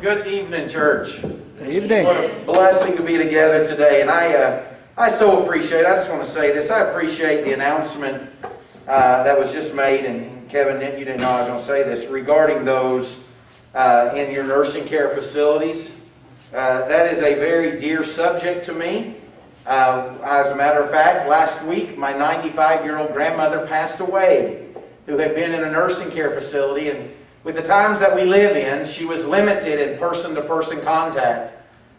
Good evening, church. Good evening. What a blessing to be together today. And I, uh, I so appreciate, I just want to say this, I appreciate the announcement uh, that was just made, and Kevin, you didn't know I was going to say this, regarding those uh, in your nursing care facilities. Uh, that is a very dear subject to me. Uh, as a matter of fact, last week my 95 year old grandmother passed away, who had been in a nursing care facility. And with the times that we live in, she was limited in person to person contact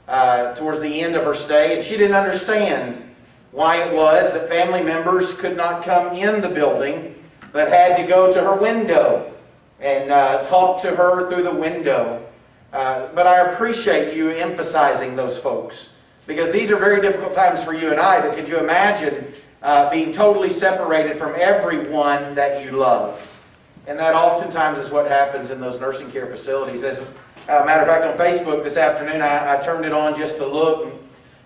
uh, towards the end of her stay. And she didn't understand why it was that family members could not come in the building but had to go to her window and uh, talk to her through the window. Uh, but I appreciate you emphasizing those folks because these are very difficult times for you and I. But could you imagine uh, being totally separated from everyone that you love? And that oftentimes is what happens in those nursing care facilities. As a matter of fact, on Facebook this afternoon, I, I turned it on just to look and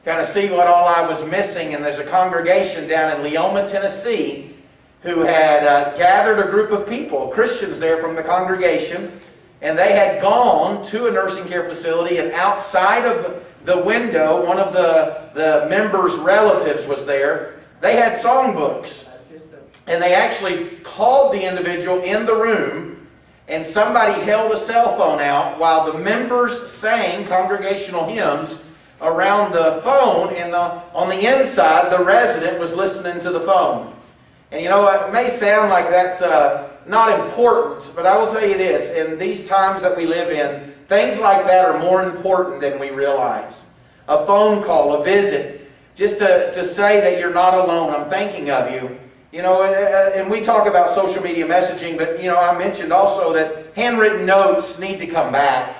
kind of see what all I was missing. And there's a congregation down in Leoma, Tennessee, who had uh, gathered a group of people, Christians there from the congregation, and they had gone to a nursing care facility, and outside of the window, one of the, the members' relatives was there. They had songbooks. And they actually called the individual in the room, and somebody held a cell phone out while the members sang congregational hymns around the phone, and the, on the inside, the resident was listening to the phone. And you know, it may sound like that's uh, not important, but I will tell you this in these times that we live in, things like that are more important than we realize. A phone call, a visit, just to, to say that you're not alone, I'm thinking of you. You know, and we talk about social media messaging, but you know, I mentioned also that handwritten notes need to come back.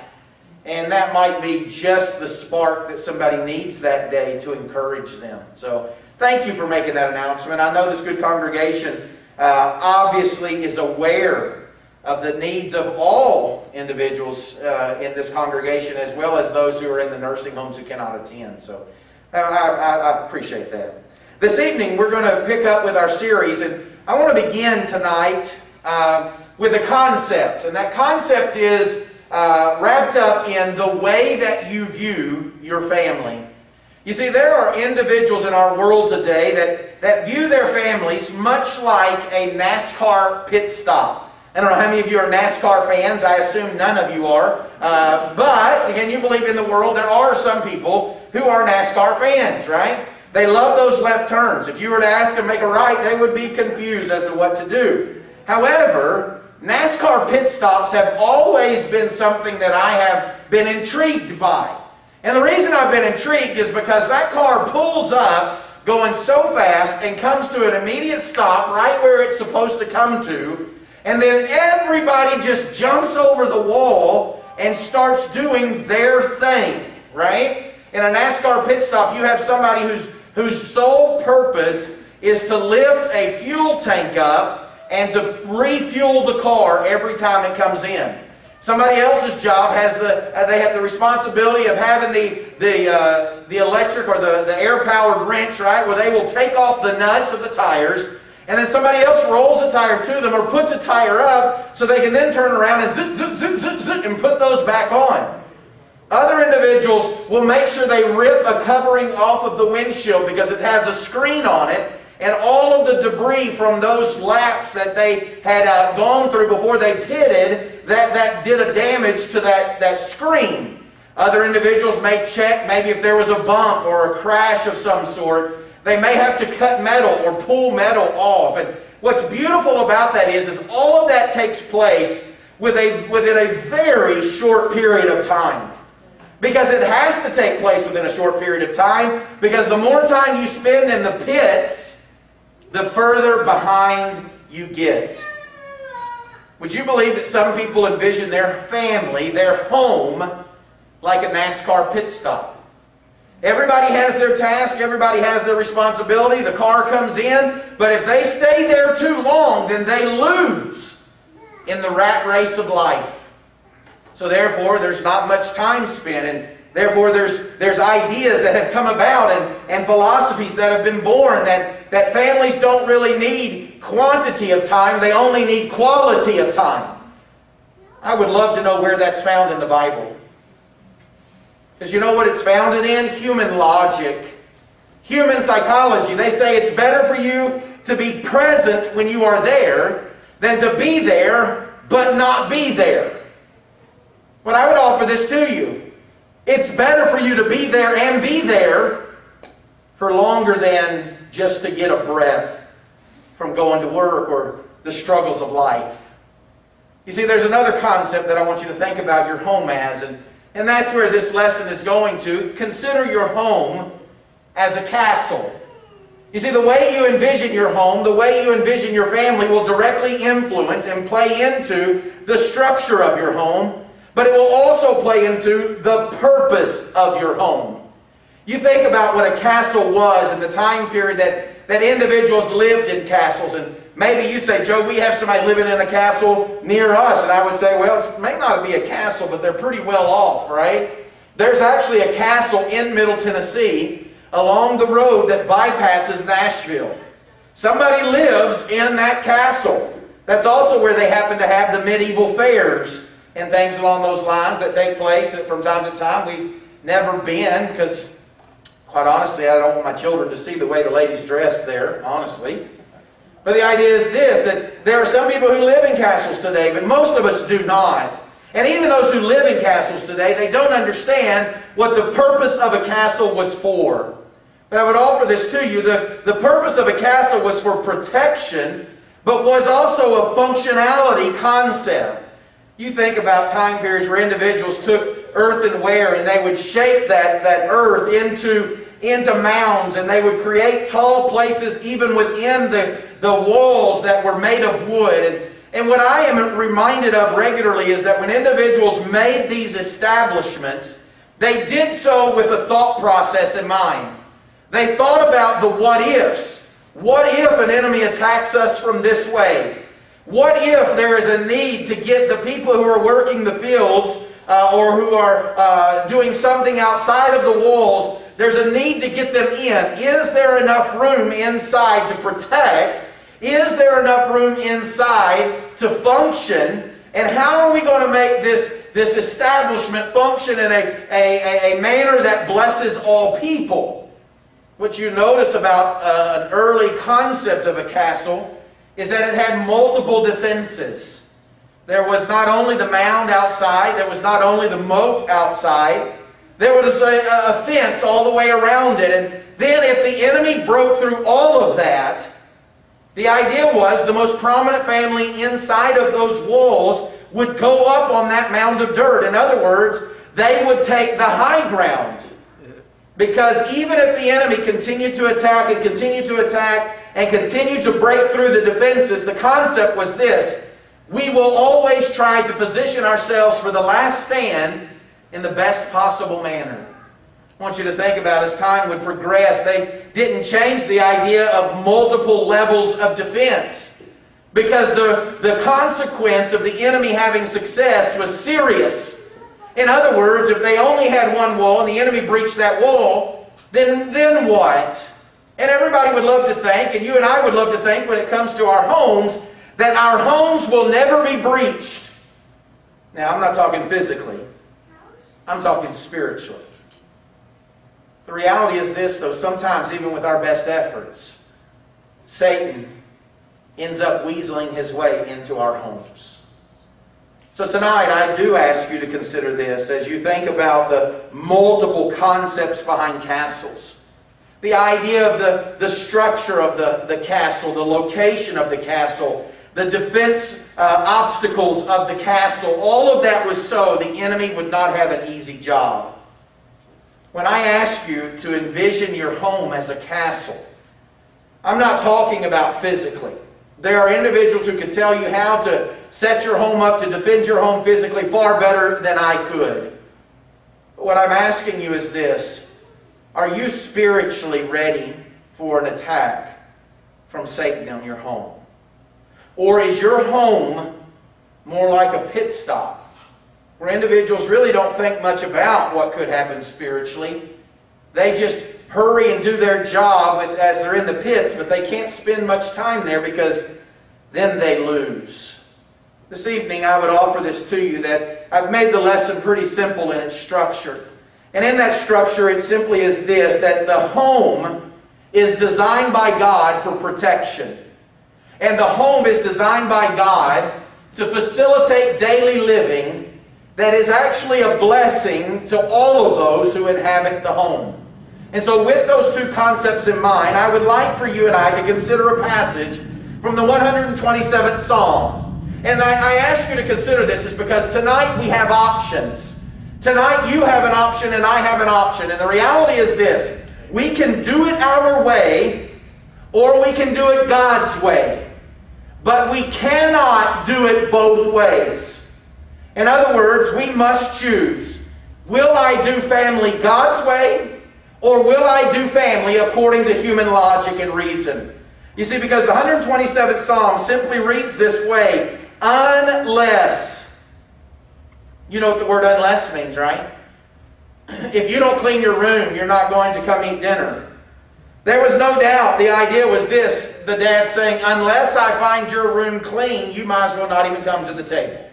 And that might be just the spark that somebody needs that day to encourage them. So thank you for making that announcement. I know this good congregation uh, obviously is aware of the needs of all individuals uh, in this congregation as well as those who are in the nursing homes who cannot attend. So I, I, I appreciate that. This evening, we're going to pick up with our series, and I want to begin tonight uh, with a concept. And that concept is uh, wrapped up in the way that you view your family. You see, there are individuals in our world today that, that view their families much like a NASCAR pit stop. I don't know how many of you are NASCAR fans. I assume none of you are. Uh, but, again, you believe in the world, there are some people who are NASCAR fans, right? They love those left turns. If you were to ask them to make a right, they would be confused as to what to do. However, NASCAR pit stops have always been something that I have been intrigued by. And the reason I've been intrigued is because that car pulls up going so fast and comes to an immediate stop right where it's supposed to come to. And then everybody just jumps over the wall and starts doing their thing, right? In a NASCAR pit stop, you have somebody who's whose sole purpose is to lift a fuel tank up and to refuel the car every time it comes in. Somebody else's job has the uh, they have the responsibility of having the the uh, the electric or the, the air powered wrench right where they will take off the nuts of the tires and then somebody else rolls a tire to them or puts a tire up so they can then turn around and zip zip zip zip zip and put those back on. Other individuals will make sure they rip a covering off of the windshield because it has a screen on it and all of the debris from those laps that they had uh, gone through before they pitted that, that did a damage to that, that screen. Other individuals may check maybe if there was a bump or a crash of some sort. They may have to cut metal or pull metal off. And what's beautiful about that is, is all of that takes place with a, within a very short period of time. Because it has to take place within a short period of time. Because the more time you spend in the pits, the further behind you get. Would you believe that some people envision their family, their home, like a NASCAR pit stop? Everybody has their task, everybody has their responsibility. The car comes in, but if they stay there too long, then they lose in the rat race of life. So therefore, there's not much time spent, and therefore there's, there's ideas that have come about and, and philosophies that have been born that, that families don't really need quantity of time, they only need quality of time. I would love to know where that's found in the Bible. Because you know what it's founded in? Human logic. Human psychology. They say it's better for you to be present when you are there than to be there but not be there. But I would offer this to you. It's better for you to be there and be there for longer than just to get a breath from going to work or the struggles of life. You see, there's another concept that I want you to think about your home as, and, and that's where this lesson is going to. Consider your home as a castle. You see, the way you envision your home, the way you envision your family will directly influence and play into the structure of your home, but it will also play into the purpose of your home. You think about what a castle was in the time period that, that individuals lived in castles. And maybe you say, Joe, we have somebody living in a castle near us. And I would say, well, it may not be a castle, but they're pretty well off, right? There's actually a castle in Middle Tennessee along the road that bypasses Nashville. Somebody lives in that castle. That's also where they happen to have the medieval fairs and things along those lines that take place from time to time. We've never been because Quite honestly, I don't want my children to see the way the ladies dress there, honestly. But the idea is this, that there are some people who live in castles today, but most of us do not. And even those who live in castles today, they don't understand what the purpose of a castle was for. But I would offer this to you. The, the purpose of a castle was for protection, but was also a functionality concept. You think about time periods where individuals took earthenware and they would shape that, that earth into into mounds and they would create tall places even within the, the walls that were made of wood. And, and what I am reminded of regularly is that when individuals made these establishments, they did so with a thought process in mind. They thought about the what ifs. What if an enemy attacks us from this way? What if there is a need to get the people who are working the fields uh, or who are uh, doing something outside of the walls there's a need to get them in. Is there enough room inside to protect? Is there enough room inside to function? And how are we going to make this, this establishment function in a, a, a manner that blesses all people? What you notice about uh, an early concept of a castle is that it had multiple defenses. There was not only the mound outside, there was not only the moat outside, there was a, a fence all the way around it. And then if the enemy broke through all of that, the idea was the most prominent family inside of those walls would go up on that mound of dirt. In other words, they would take the high ground. Because even if the enemy continued to attack and continued to attack and continued to break through the defenses, the concept was this. We will always try to position ourselves for the last stand in the best possible manner. I want you to think about as time would progress, they didn't change the idea of multiple levels of defense because the, the consequence of the enemy having success was serious. In other words, if they only had one wall and the enemy breached that wall, then, then what? And everybody would love to think, and you and I would love to think when it comes to our homes, that our homes will never be breached. Now, I'm not talking physically. I'm talking spiritually. The reality is this, though, sometimes even with our best efforts, Satan ends up weaseling his way into our homes. So tonight, I do ask you to consider this as you think about the multiple concepts behind castles. The idea of the, the structure of the, the castle, the location of the castle, the defense uh, obstacles of the castle, all of that was so the enemy would not have an easy job. When I ask you to envision your home as a castle, I'm not talking about physically. There are individuals who can tell you how to set your home up to defend your home physically far better than I could. But what I'm asking you is this Are you spiritually ready for an attack from Satan on your home? Or is your home more like a pit stop where individuals really don't think much about what could happen spiritually? They just hurry and do their job as they're in the pits, but they can't spend much time there because then they lose. This evening, I would offer this to you that I've made the lesson pretty simple in its structure. And in that structure, it simply is this that the home is designed by God for protection. And the home is designed by God to facilitate daily living that is actually a blessing to all of those who inhabit the home. And so, with those two concepts in mind, I would like for you and I to consider a passage from the 127th Psalm. And I, I ask you to consider this is because tonight we have options. Tonight you have an option and I have an option. And the reality is this we can do it our way or we can do it God's way. But we cannot do it both ways. In other words, we must choose. Will I do family God's way or will I do family according to human logic and reason? You see, because the 127th Psalm simply reads this way unless. You know what the word unless means, right? If you don't clean your room, you're not going to come eat dinner. There was no doubt the idea was this the dad saying, Unless I find your room clean, you might as well not even come to the table.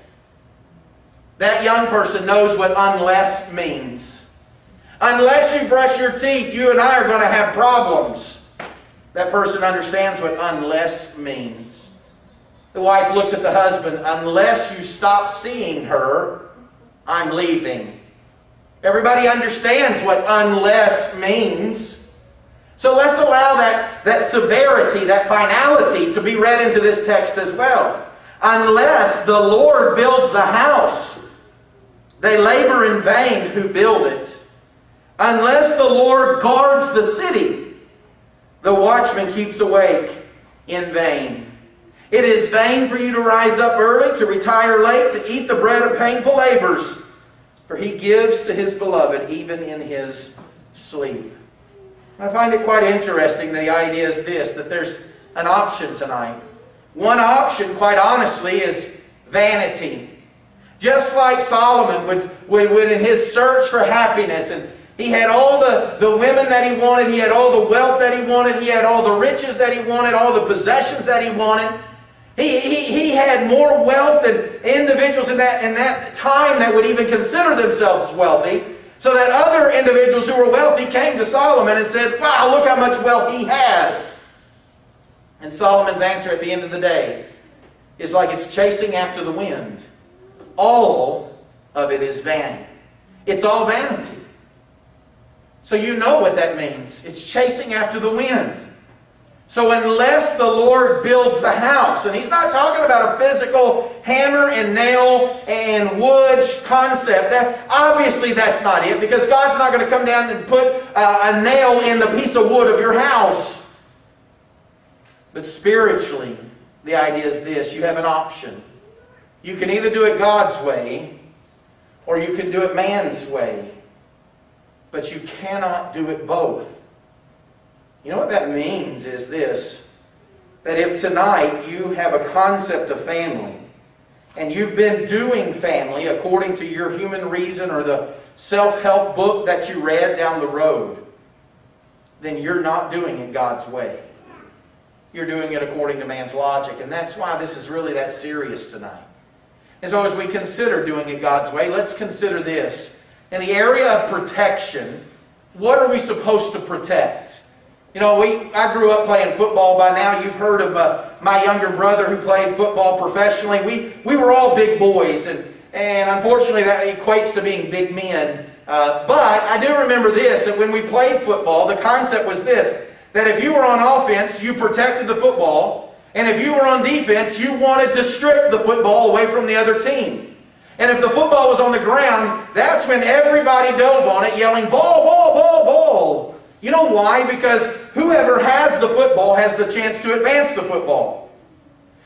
That young person knows what unless means. Unless you brush your teeth, you and I are going to have problems. That person understands what unless means. The wife looks at the husband, unless you stop seeing her, I'm leaving. Everybody understands what unless means. So let's allow that, that severity, that finality to be read into this text as well. Unless the Lord builds the house, they labor in vain who build it. Unless the Lord guards the city, the watchman keeps awake in vain. It is vain for you to rise up early, to retire late, to eat the bread of painful labors, for he gives to his beloved even in his sleep. I find it quite interesting. The idea is this that there's an option tonight. One option, quite honestly, is vanity. Just like Solomon would, would, would in his search for happiness and he had all the, the women that he wanted. He had all the wealth that he wanted. He had all the riches that he wanted, all the possessions that he wanted. He, he, he had more wealth than individuals in that, in that time that would even consider themselves wealthy. So that other individuals who were wealthy came to Solomon and said, Wow, look how much wealth he has. And Solomon's answer at the end of the day is like it's chasing after the wind. All of it is vain. It's all vanity. So you know what that means. It's chasing after the wind. So unless the Lord builds the house, and he's not talking about a physical hammer and nail and wood concept. That obviously that's not it, because God's not going to come down and put a nail in the piece of wood of your house. But spiritually, the idea is this: you have an option. You can either do it God's way, or you can do it man's way. But you cannot do it both. You know what that means is this that if tonight you have a concept of family and you've been doing family according to your human reason or the self help book that you read down the road, then you're not doing it God's way. You're doing it according to man's logic. And that's why this is really that serious tonight. And so, as we consider doing it God's way, let's consider this. In the area of protection, what are we supposed to protect? You know, we I grew up playing football. By now, you've heard of uh, my younger brother who played football professionally. We we were all big boys, and and unfortunately, that equates to being big men. Uh, but I do remember this: that when we played football, the concept was this: that if you were on offense, you protected the football, and if you were on defense, you wanted to strip the football away from the other team. And if the football was on the ground, that's when everybody dove on it, yelling, "Ball, ball, ball, ball!" You know why? Because whoever has the football has the chance to advance the football.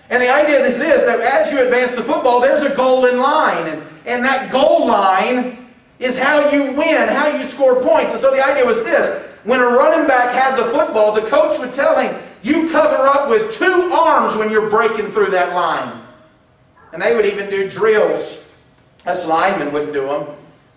And the idea of this is that as you advance the football, there's a goal in line. And, and that goal line is how you win, how you score points. And so the idea was this when a running back had the football, the coach would tell him, You cover up with two arms when you're breaking through that line. And they would even do drills. Us linemen wouldn't do them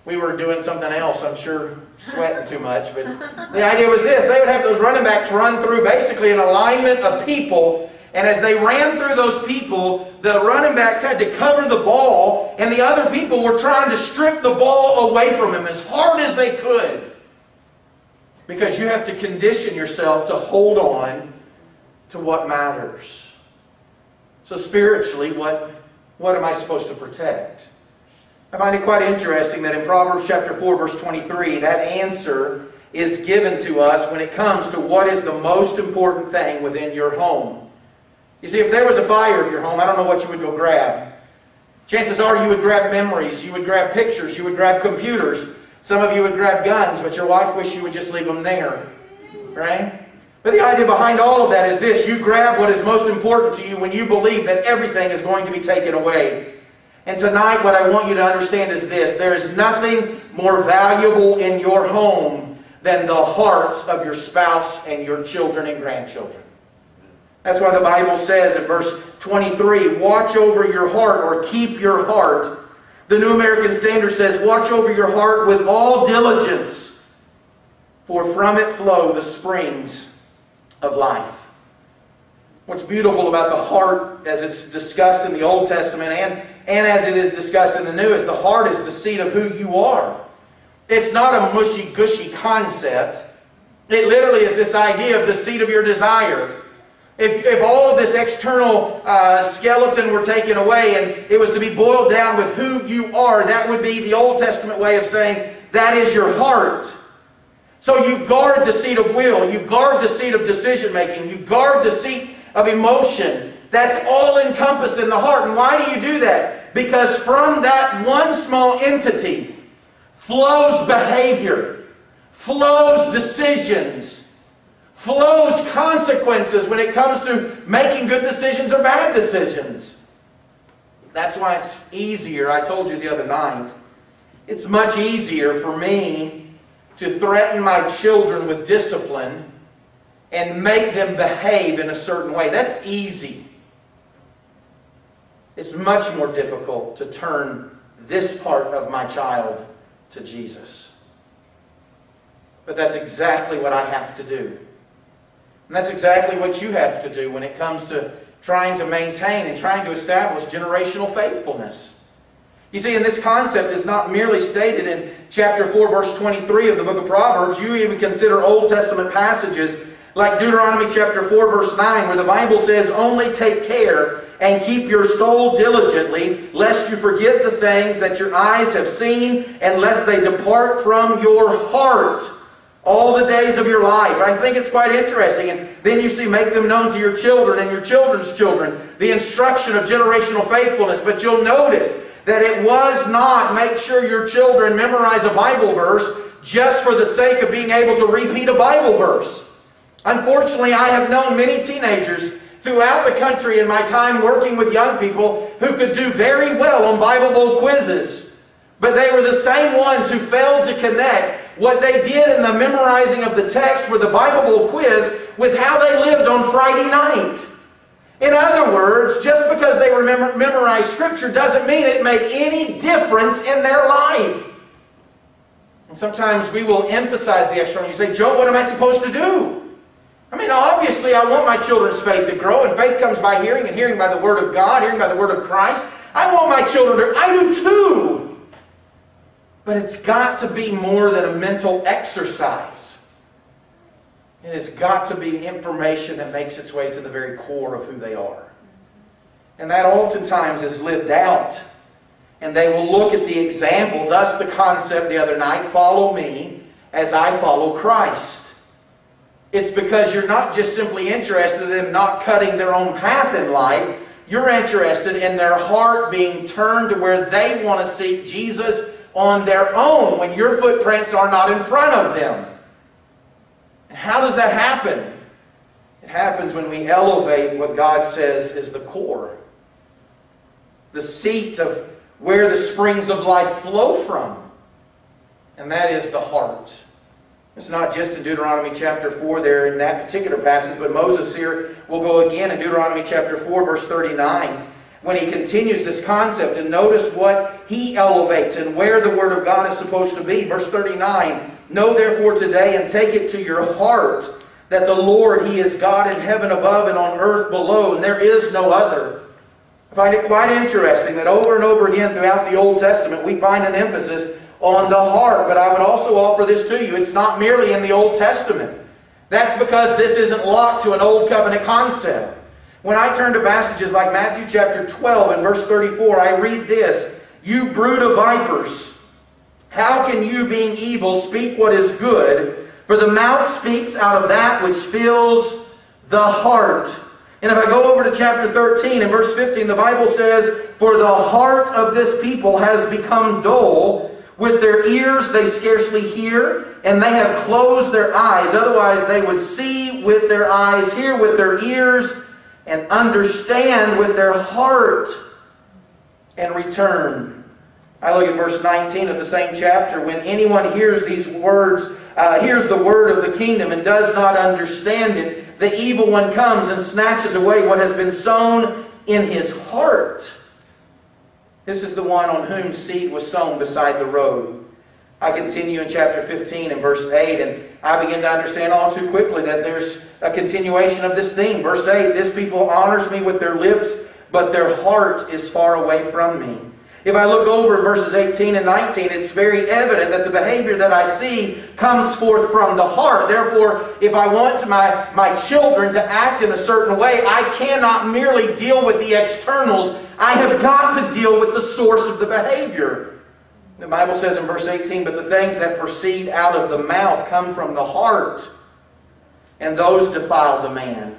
we were doing something else, I'm sure, sweating too much. But the idea was this they would have those running backs run through basically an alignment of people, And as they ran through those people, the running backs had to cover the ball, and the other people were trying to strip the ball away from him as hard as they could. Because you have to condition yourself to hold on to what matters. So, spiritually, what, what am I supposed to protect? I find it quite interesting that in Proverbs chapter 4, verse 23, that answer is given to us when it comes to what is the most important thing within your home. You see, if there was a fire in your home, I don't know what you would go grab. Chances are you would grab memories, you would grab pictures, you would grab computers. Some of you would grab guns, but your wife wished you would just leave them there. Right? But the idea behind all of that is this you grab what is most important to you when you believe that everything is going to be taken away. And tonight, what I want you to understand is this there is nothing more valuable in your home than the hearts of your spouse and your children and grandchildren. That's why the Bible says in verse 23 watch over your heart or keep your heart the New American Standard says, Watch over your heart with all diligence, for from it flow the springs of life. What's beautiful about the heart, as it's discussed in the Old Testament and, and as it is discussed in the New, is the heart is the seat of who you are. It's not a mushy gushy concept. It literally is this idea of the seat of your desire. If, if all of this external uh, skeleton were taken away and it was to be boiled down with who you are, that would be the Old Testament way of saying that is your heart. So you guard the seat of will, you guard the seat of decision making, you guard the seat of emotion. That's all encompassed in the heart. And why do you do that? Because from that one small entity flows behavior, flows decisions flows consequences when it comes to making good decisions or bad decisions. That's why it's easier. I told you the other night, it's much easier for me to threaten my children with discipline and make them behave in a certain way. That's easy. It's much more difficult to turn this part of my child to Jesus. But that's exactly what I have to do. And that's exactly what you have to do when it comes to trying to maintain and trying to establish generational faithfulness. You see, and this concept is not merely stated in chapter 4, verse 23 of the book of Proverbs. You even consider Old Testament passages like Deuteronomy chapter 4, verse 9, where the Bible says, Only take care and keep your soul diligently, lest you forget the things that your eyes have seen, and lest they depart from your heart all the days of your life. I think it's quite interesting. And then you see, make them known to your children and your children's children, the instruction of generational faithfulness. But you'll notice that it was not make sure your children memorize a Bible verse just for the sake of being able to repeat a Bible verse. Unfortunately, I have known many teenagers throughout the country in my time working with young people who could do very well on Bible Bowl quizzes. But they were the same ones who failed to connect what they did in the memorizing of the text for the Bible Bowl quiz with how they lived on Friday night. In other words, just because they remember, memorized Scripture doesn't mean it made any difference in their life. And sometimes we will emphasize the external. You say, Joe, what am I supposed to do? I mean, obviously, I want my children's faith to grow, and faith comes by hearing, and hearing by the Word of God, hearing by the Word of Christ. I want my children to, I do too. But it's got to be more than a mental exercise. It has got to be information that makes its way to the very core of who they are. And that oftentimes is lived out. And they will look at the example, thus the concept the other night follow me as I follow Christ. It's because you're not just simply interested in them not cutting their own path in life, you're interested in their heart being turned to where they want to seek Jesus on their own when your footprints are not in front of them. how does that happen? It happens when we elevate what God says is the core, the seat of where the springs of life flow from, and that is the heart. It's not just in Deuteronomy chapter 4 there in that particular passage, but Moses here will go again in Deuteronomy chapter 4, verse 39 when he continues this concept. And notice what he elevates and where the Word of God is supposed to be. Verse 39 Know therefore today and take it to your heart that the Lord, He is God in heaven above and on earth below, and there is no other. I find it quite interesting that over and over again throughout the Old Testament we find an emphasis on the heart. But I would also offer this to you. It's not merely in the Old Testament. That's because this isn't locked to an Old Covenant concept. When I turn to passages like Matthew chapter 12 and verse 34, I read this You brood of vipers, how can you, being evil, speak what is good? For the mouth speaks out of that which fills the heart. And if I go over to chapter 13 and verse 15, the Bible says, For the heart of this people has become dull. With their ears they scarcely hear, and they have closed their eyes. Otherwise they would see with their eyes, hear with their ears, and understand with their heart and return. I look at verse 19 of the same chapter. When anyone hears these words, uh, hears the word of the kingdom and does not understand it, the evil one comes and snatches away what has been sown in his heart. This is the one on whom seed was sown beside the road. I continue in chapter 15 and verse 8, and I begin to understand all too quickly that there's a continuation of this theme. Verse 8 This people honors me with their lips, but their heart is far away from me. If I look over verses 18 and 19, it's very evident that the behavior that I see comes forth from the heart. Therefore, if I want my, my children to act in a certain way, I cannot merely deal with the externals. I have got to deal with the source of the behavior. The Bible says in verse 18, But the things that proceed out of the mouth come from the heart, and those defile the man.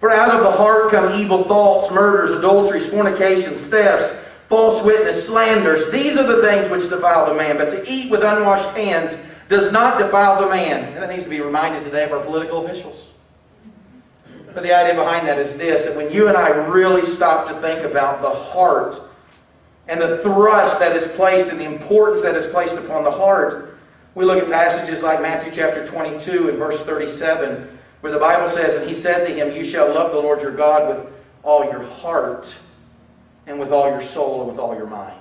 For out of the heart come evil thoughts, murders, adulteries, fornications, thefts, false witness, slanders. These are the things which defile the man. But to eat with unwashed hands does not defile the man. And that needs to be reminded today of our political officials. But the idea behind that is this that when you and I really stop to think about the heart and the thrust that is placed and the importance that is placed upon the heart, we look at passages like Matthew chapter 22 and verse 37, where the Bible says, And he said to him, You shall love the Lord your God with all your heart, and with all your soul, and with all your mind.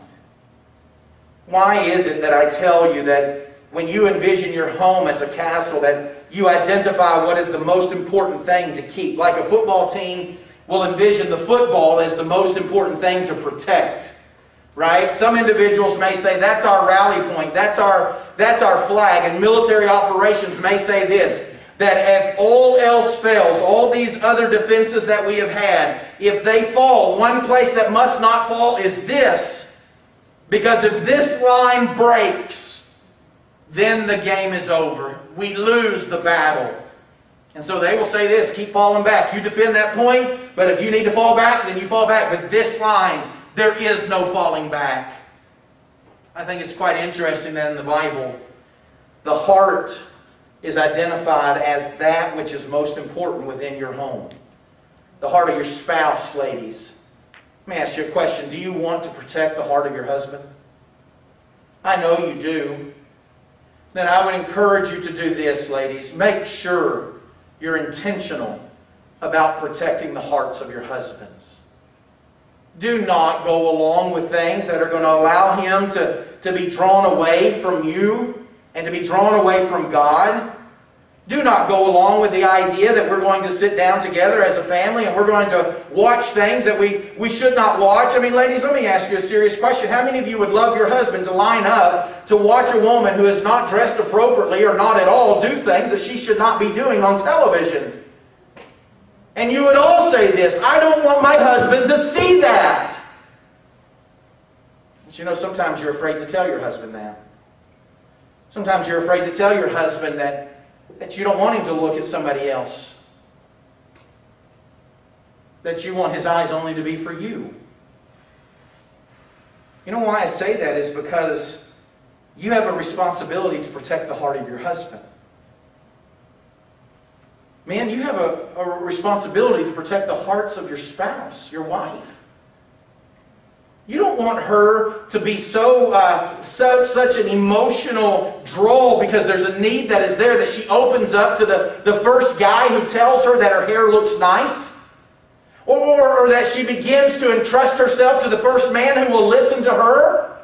Why is it that I tell you that when you envision your home as a castle, that you identify what is the most important thing to keep? Like a football team will envision the football as the most important thing to protect right? Some individuals may say that's our rally point, that's our, that's our flag, and military operations may say this, that if all else fails, all these other defenses that we have had, if they fall, one place that must not fall is this. Because if this line breaks, then the game is over. We lose the battle. And so they will say this, keep falling back. You defend that point, but if you need to fall back, then you fall back. But this line, there is no falling back. I think it's quite interesting that in the Bible, the heart is identified as that which is most important within your home. The heart of your spouse, ladies. Let me ask you a question. Do you want to protect the heart of your husband? I know you do. Then I would encourage you to do this, ladies. Make sure you're intentional about protecting the hearts of your husbands. Do not go along with things that are going to allow him to, to be drawn away from you and to be drawn away from God. Do not go along with the idea that we're going to sit down together as a family and we're going to watch things that we, we should not watch. I mean, ladies, let me ask you a serious question. How many of you would love your husband to line up to watch a woman who is not dressed appropriately or not at all do things that she should not be doing on television? And you would all say this I don't want my husband to see that. But you know, sometimes you're afraid to tell your husband that. Sometimes you're afraid to tell your husband that, that you don't want him to look at somebody else. That you want his eyes only to be for you. You know why I say that is because you have a responsibility to protect the heart of your husband. Man, you have a, a responsibility to protect the hearts of your spouse, your wife. You don't want her to be so, uh, such, such an emotional draw because there's a need that is there that she opens up to the, the first guy who tells her that her hair looks nice. Or, or that she begins to entrust herself to the first man who will listen to her.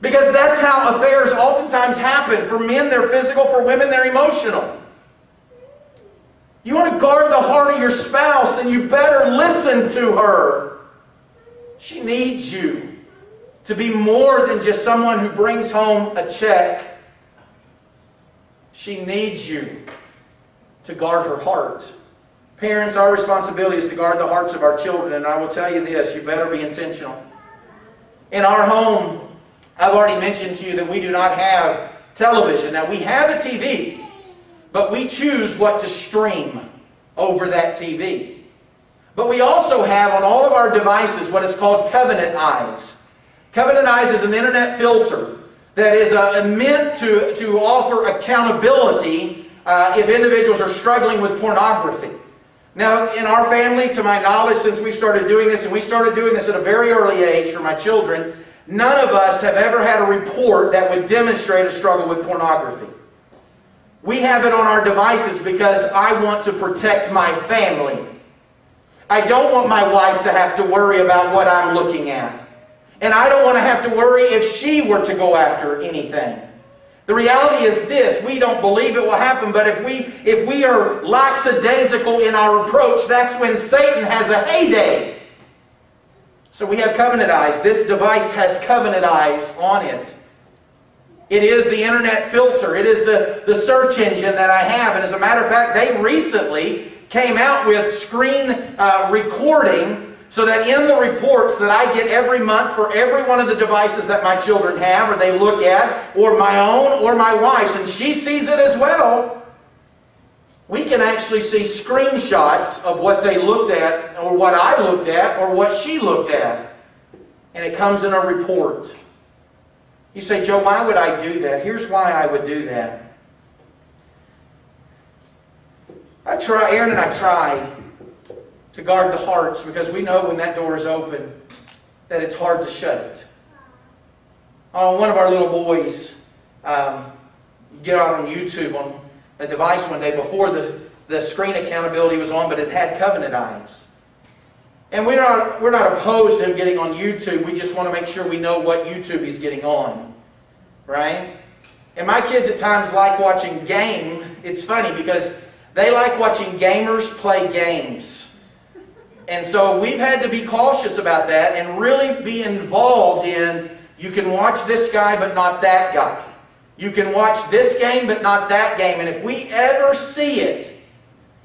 Because that's how affairs oftentimes happen. For men, they're physical. For women, they're emotional. You want to guard the heart of your spouse, then you better listen to her. She needs you to be more than just someone who brings home a check. She needs you to guard her heart. Parents, our responsibility is to guard the hearts of our children, and I will tell you this you better be intentional. In our home, I've already mentioned to you that we do not have television. Now, we have a TV, but we choose what to stream over that TV. But we also have on all of our devices what is called Covenant Eyes. Covenant Eyes is an internet filter that is uh, meant to, to offer accountability uh, if individuals are struggling with pornography. Now, in our family, to my knowledge, since we started doing this, and we started doing this at a very early age for my children, none of us have ever had a report that would demonstrate a struggle with pornography. We have it on our devices because I want to protect my family. I don't want my wife to have to worry about what I'm looking at. And I don't want to have to worry if she were to go after anything. The reality is this, we don't believe it will happen, but if we, if we are lackadaisical in our approach, that's when Satan has a heyday. So we have covenant eyes. This device has covenant eyes on it. It is the internet filter. It is the, the search engine that I have. And as a matter of fact, they recently came out with screen uh, recording so that in the reports that I get every month for every one of the devices that my children have or they look at, or my own or my wife's, and she sees it as well, we can actually see screenshots of what they looked at, or what I looked at, or what she looked at. And it comes in a report. You say, Joe, why would I do that? Here's why I would do that. I try, Erin and I try to guard the hearts because we know when that door is open that it's hard to shut it. Oh, one of our little boys um, get out on YouTube on a device one day before the, the screen accountability was on, but it had covenant eyes. And we're not, we're not opposed to him getting on YouTube. We just want to make sure we know what YouTube he's getting on. Right? And my kids at times like watching game. It's funny because they like watching gamers play games. And so we've had to be cautious about that and really be involved in you can watch this guy but not that guy. You can watch this game but not that game. And if we ever see it,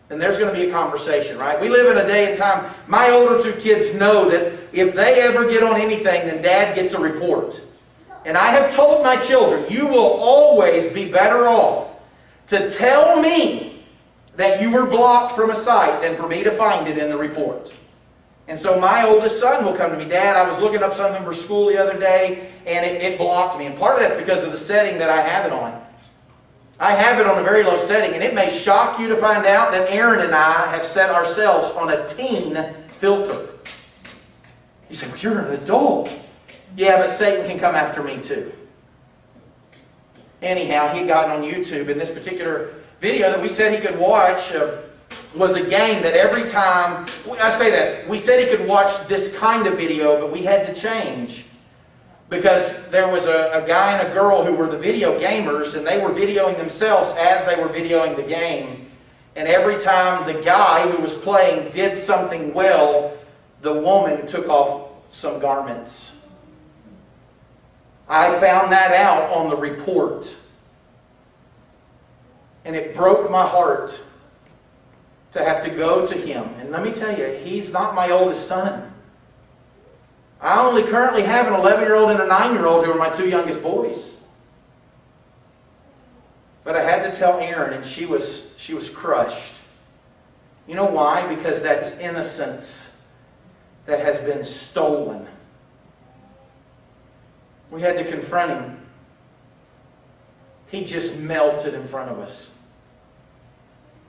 then there's going to be a conversation, right? We live in a day and time. My older two kids know that if they ever get on anything, then dad gets a report. And I have told my children, you will always be better off to tell me that you were blocked from a site than for me to find it in the report. And so my oldest son will come to me, Dad, I was looking up something for school the other day, and it, it blocked me. And part of that's because of the setting that I have it on. I have it on a very low setting, and it may shock you to find out that Erin and I have set ourselves on a teen filter. You say, well, you're an adult. Yeah, but Satan can come after me too. Anyhow, he got on YouTube, in this particular video that we said he could watch uh, was a game that every time, I say this, we said he could watch this kind of video, but we had to change. Because there was a, a guy and a girl who were the video gamers, and they were videoing themselves as they were videoing the game. And every time the guy who was playing did something well, the woman took off some garments. I found that out on the report. And it broke my heart to have to go to him. And let me tell you, he's not my oldest son. I only currently have an 11 year old and a 9 year old who are my two youngest boys. But I had to tell Erin, and she was, she was crushed. You know why? Because that's innocence that has been stolen. We had to confront him. He just melted in front of us.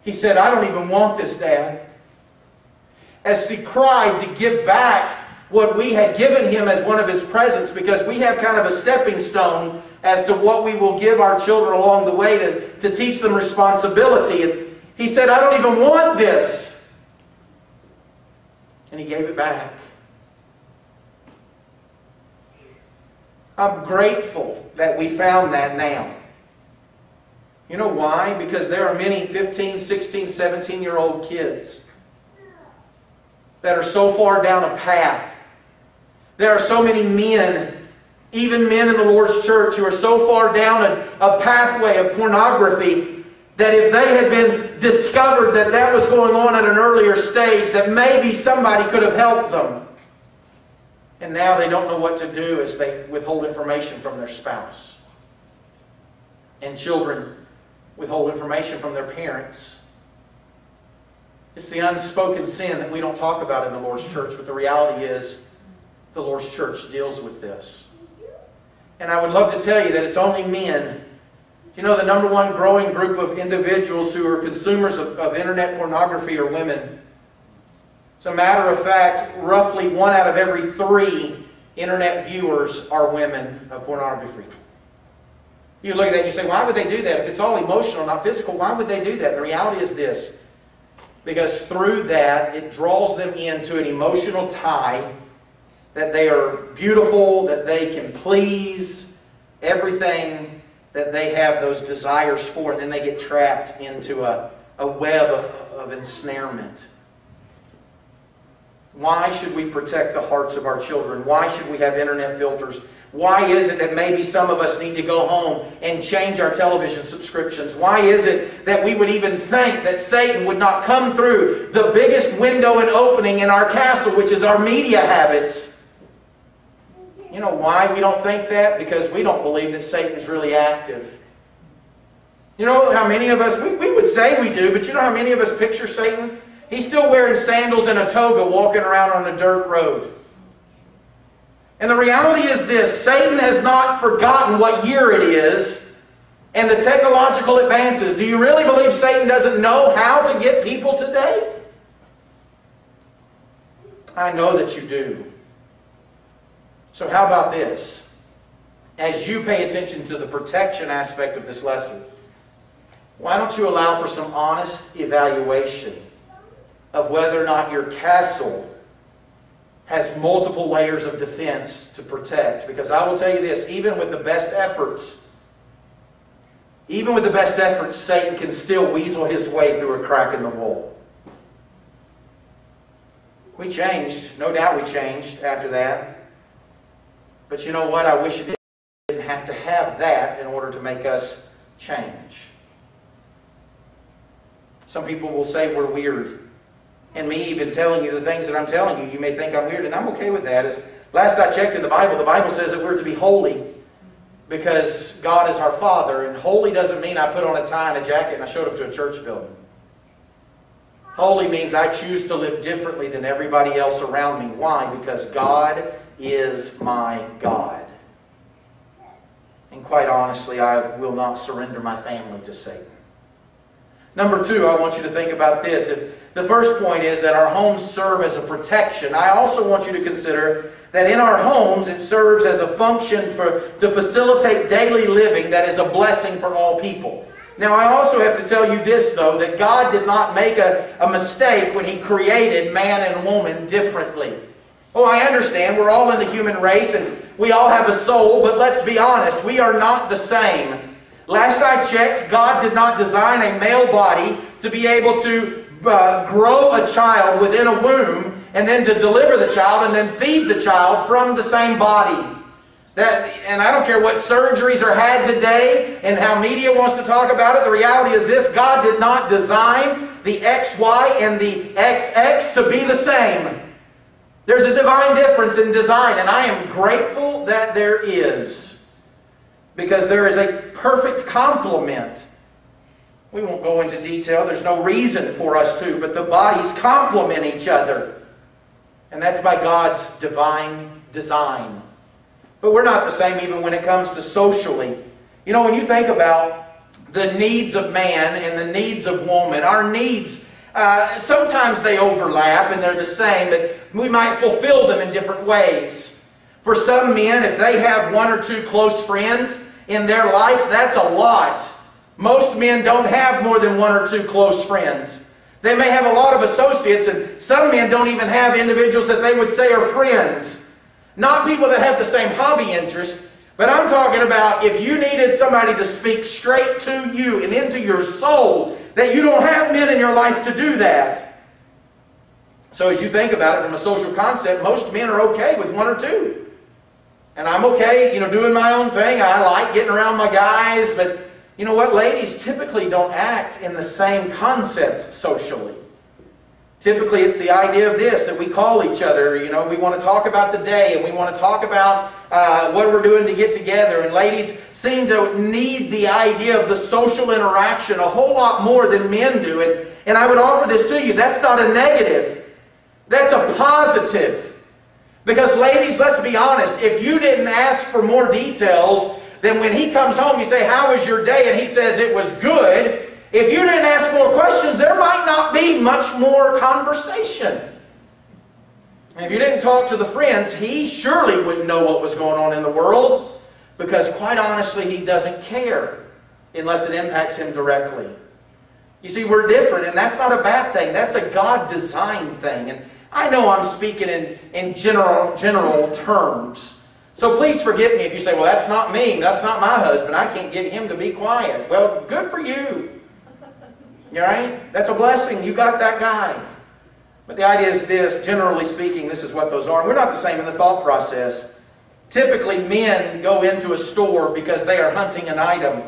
He said, I don't even want this, Dad. As he cried to give back what we had given him as one of his presents, because we have kind of a stepping stone as to what we will give our children along the way to, to teach them responsibility. And he said, I don't even want this. And he gave it back. I'm grateful that we found that now. You know why? Because there are many 15, 16, 17 year old kids that are so far down a path. There are so many men, even men in the Lord's church, who are so far down a, a pathway of pornography that if they had been discovered that that was going on at an earlier stage, that maybe somebody could have helped them. And now they don't know what to do as they withhold information from their spouse. And children withhold information from their parents. It's the unspoken sin that we don't talk about in the Lord's church, but the reality is the Lord's church deals with this. And I would love to tell you that it's only men. You know, the number one growing group of individuals who are consumers of, of internet pornography are women. As a matter of fact, roughly one out of every three internet viewers are women of pornography. You look at that and you say, why would they do that? If it's all emotional, not physical, why would they do that? The reality is this because through that, it draws them into an emotional tie that they are beautiful, that they can please, everything that they have those desires for, and then they get trapped into a, a web of, of ensnarement. Why should we protect the hearts of our children? Why should we have internet filters? Why is it that maybe some of us need to go home and change our television subscriptions? Why is it that we would even think that Satan would not come through the biggest window and opening in our castle, which is our media habits? You know why we don't think that? Because we don't believe that Satan's really active. You know how many of us, we, we would say we do, but you know how many of us picture Satan? He's still wearing sandals and a toga walking around on a dirt road. And the reality is this Satan has not forgotten what year it is and the technological advances. Do you really believe Satan doesn't know how to get people today? I know that you do. So, how about this? As you pay attention to the protection aspect of this lesson, why don't you allow for some honest evaluation of whether or not your castle has multiple layers of defense to protect. Because I will tell you this, even with the best efforts, even with the best efforts, Satan can still weasel his way through a crack in the wall. We changed. No doubt we changed after that. But you know what? I wish it didn't have to have that in order to make us change. Some people will say we're weird and me even telling you the things that I'm telling you, you may think I'm weird, and I'm okay with that. As last I checked in the Bible, the Bible says that we're to be holy because God is our Father, and holy doesn't mean I put on a tie and a jacket and I showed up to a church building. Holy means I choose to live differently than everybody else around me. Why? Because God is my God. And quite honestly, I will not surrender my family to Satan. Number two, I want you to think about this. If the first point is that our homes serve as a protection. I also want you to consider that in our homes it serves as a function for, to facilitate daily living that is a blessing for all people. Now, I also have to tell you this, though, that God did not make a, a mistake when He created man and woman differently. Oh, I understand. We're all in the human race and we all have a soul, but let's be honest, we are not the same. Last I checked, God did not design a male body to be able to uh, grow a child within a womb and then to deliver the child and then feed the child from the same body. That, and I don't care what surgeries are had today and how media wants to talk about it. The reality is this God did not design the XY and the XX to be the same. There's a divine difference in design, and I am grateful that there is. Because there is a perfect complement we won't go into detail. There's no reason for us to, but the bodies complement each other. And that's by God's divine design. But we're not the same even when it comes to socially. You know, when you think about the needs of man and the needs of woman, our needs, uh, sometimes they overlap and they're the same, but we might fulfill them in different ways. For some men, if they have one or two close friends in their life, that's a lot. Most men don't have more than one or two close friends. They may have a lot of associates, and some men don't even have individuals that they would say are friends. Not people that have the same hobby interest, But I'm talking about if you needed somebody to speak straight to you and into your soul, that you don't have men in your life to do that. So as you think about it from a social concept, most men are okay with one or two. And I'm okay, you know, doing my own thing. I like getting around my guys, but you know what? Ladies typically don't act in the same concept socially. Typically, it's the idea of this that we call each other. You know, we want to talk about the day and we want to talk about uh, what we're doing to get together. And ladies seem to need the idea of the social interaction a whole lot more than men do. And, and I would offer this to you that's not a negative, that's a positive. Because, ladies, let's be honest, if you didn't ask for more details, then when he comes home, you say, How was your day? And he says, It was good if you didn't ask more questions, there might not be much more conversation. And if you didn't talk to the friends, he surely wouldn't know what was going on in the world because, quite honestly, he doesn't care unless it impacts him directly. You see, we're different, and that's not a bad thing. That's a God designed thing. And I know I'm speaking in, in general, general terms. So please forgive me if you say, well, that's not me. That's not my husband. I can't get him to be quiet. Well, good for you. You right? That's a blessing. You got that guy. But the idea is this, generally speaking, this is what those are. We're not the same in the thought process. Typically, men go into a store because they are hunting an item.